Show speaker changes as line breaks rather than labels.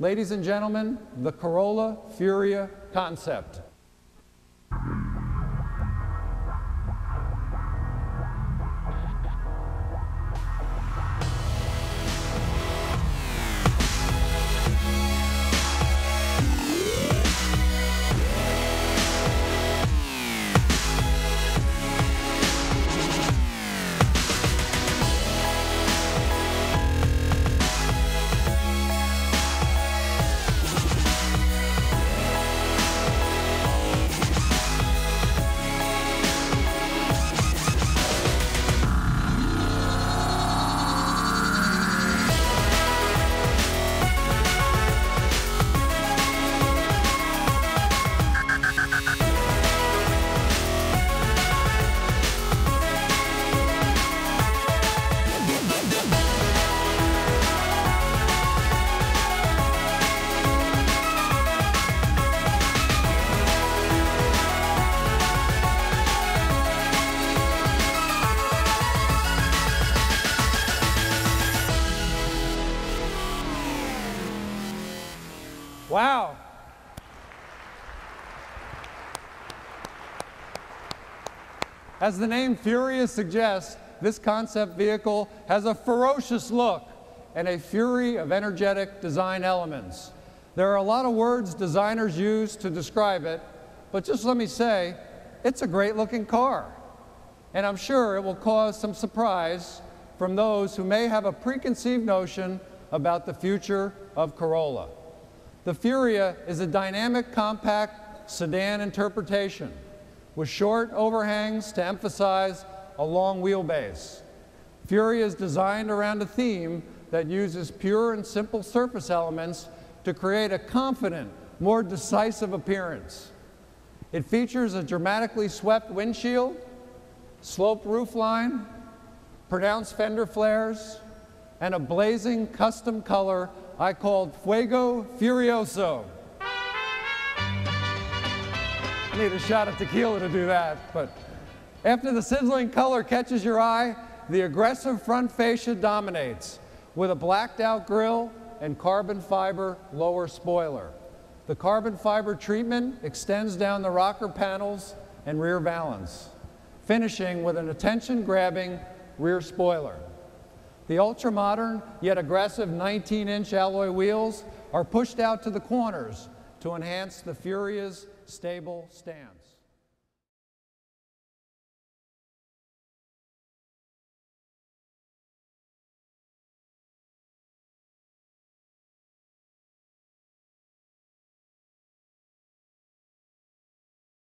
Ladies and gentlemen, the Corolla Furia concept. Wow. As the name Furia suggests, this concept vehicle has a ferocious look and a fury of energetic design elements. There are a lot of words designers use to describe it, but just let me say, it's a great looking car. And I'm sure it will cause some surprise from those who may have a preconceived notion about the future of Corolla. The Furia is a dynamic compact sedan interpretation with short overhangs to emphasize a long wheelbase. Furia is designed around a theme that uses pure and simple surface elements to create a confident, more decisive appearance. It features a dramatically swept windshield, sloped roofline, pronounced fender flares, and a blazing custom color I called Fuego Furioso. Need a shot of tequila to do that, but after the sizzling color catches your eye, the aggressive front fascia dominates with a blacked out grille and carbon fiber lower spoiler. The carbon fiber treatment extends down the rocker panels and rear valance, finishing with an attention grabbing rear spoiler. The ultra-modern yet aggressive 19-inch alloy wheels are pushed out to the corners to enhance the Furia's stable stance.